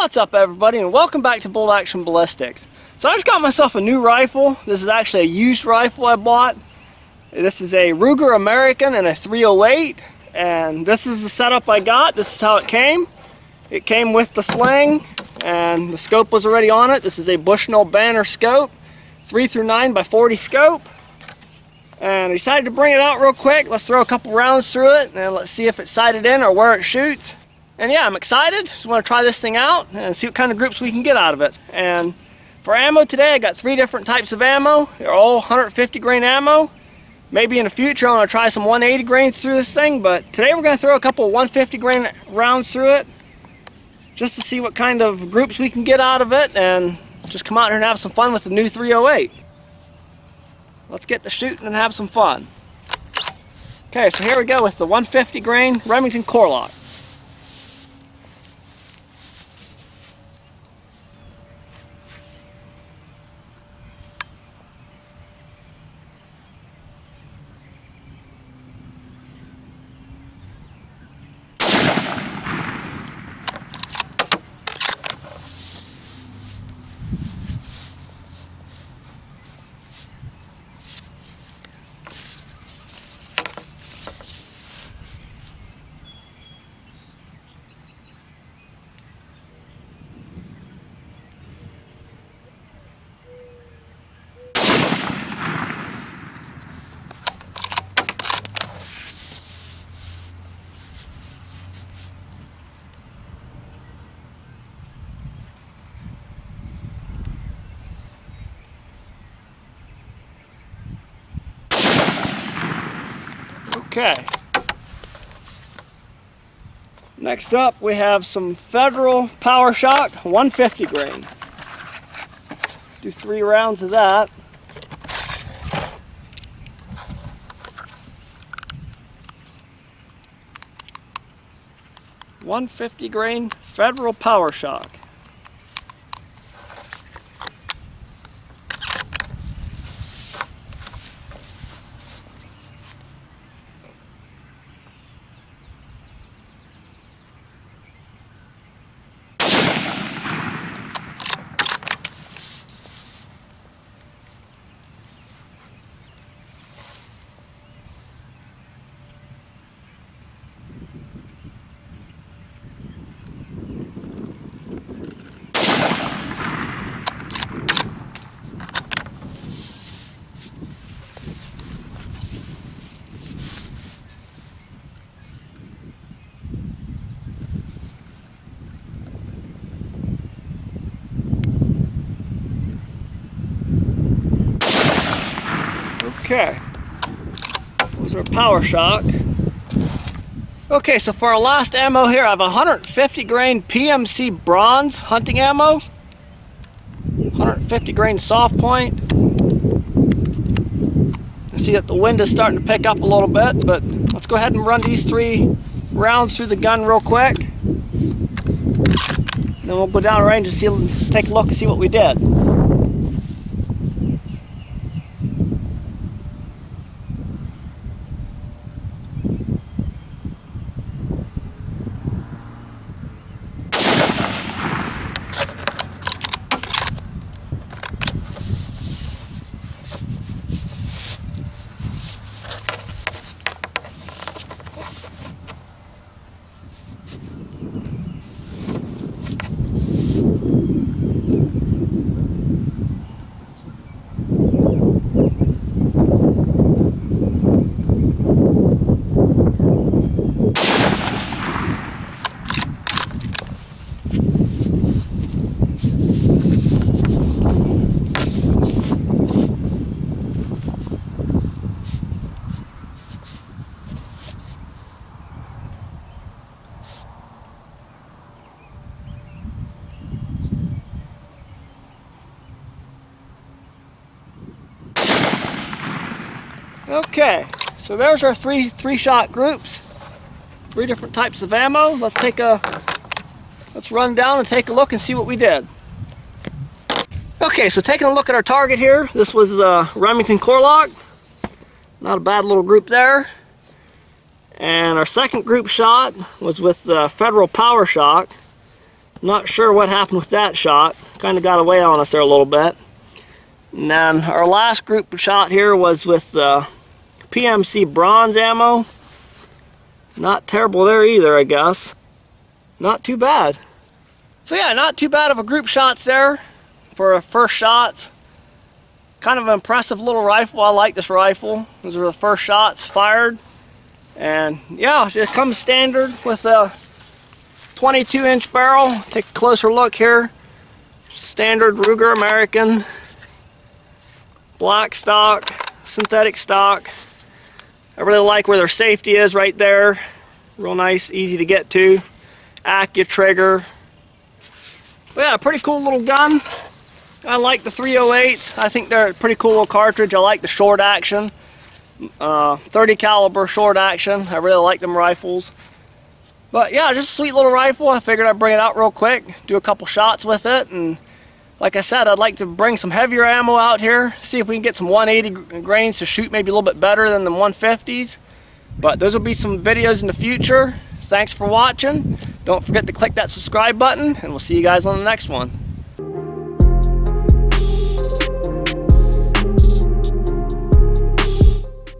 What's up everybody and welcome back to Bolt Action Ballistics. So I just got myself a new rifle. This is actually a used rifle I bought. This is a Ruger American and a 308 and this is the setup I got. This is how it came. It came with the sling and the scope was already on it. This is a Bushnell Banner scope, 3 through 9 by 40 scope. And I decided to bring it out real quick. Let's throw a couple rounds through it and let's see if it's sighted in or where it shoots. And yeah, I'm excited. Just want to try this thing out and see what kind of groups we can get out of it. And for ammo today, I got three different types of ammo. They're all 150 grain ammo. Maybe in the future I'm going to try some 180 grains through this thing, but today we're going to throw a couple 150 grain rounds through it just to see what kind of groups we can get out of it and just come out here and have some fun with the new 308. Let's get to shooting and have some fun. Okay, so here we go with the 150 grain Remington Core-Lokt. Okay. Next up, we have some Federal Power-Shok 150 grain. Do three rounds of that. One fifty grain Federal Power-Shok. Okay. Was our Power-Shok. Okay, so for our last ammo here, I have 150 grain PMC bronze hunting ammo. 150 grain soft point. I see that the wind is starting to pick up a little bit, but let's go ahead and run these three rounds through the gun real quick. Then we'll go down range and see, take a look and see what we did. Okay, so there's our three three shot groups. Three different types of ammo. Let's take a let's run down and take a look and see what we did. Okay, so taking a look at our target here, this was the Remington Core-Lokt. Not a bad little group there. And our second group shot was with the Federal Power-Shok. Not sure what happened with that shot. Kind of got away on us there a little bit. And then our last group shot here was with the PMC bronze ammo. Not terrible there either, I guess. Not too bad. So yeah, not too bad of a group shots there for first shots. Kind of an impressive little rifle. I like this rifle. Those are the first shots fired. And yeah, it comes standard with a 22 inch barrel. Take a closer look here. Standard Ruger American. Black stock, synthetic stock. I really like where their safety is right there. Real nice, easy to get to. Accu trigger. But yeah, pretty cool little gun. I like the 308s. I think they're a pretty cool little cartridge. I like the short action. Uh, 30 caliber short action. I really like them rifles. But yeah, just a sweet little rifle. I figured I'd bring it out real quick, do a couple shots with it, and like I said, I'd like to bring some heavier ammo out here, see if we can get some 180 grains to shoot maybe a little bit better than the 150s. But those will be some videos in the future. Thanks for watching. Don't forget to click that subscribe button, and we'll see you guys on the next one.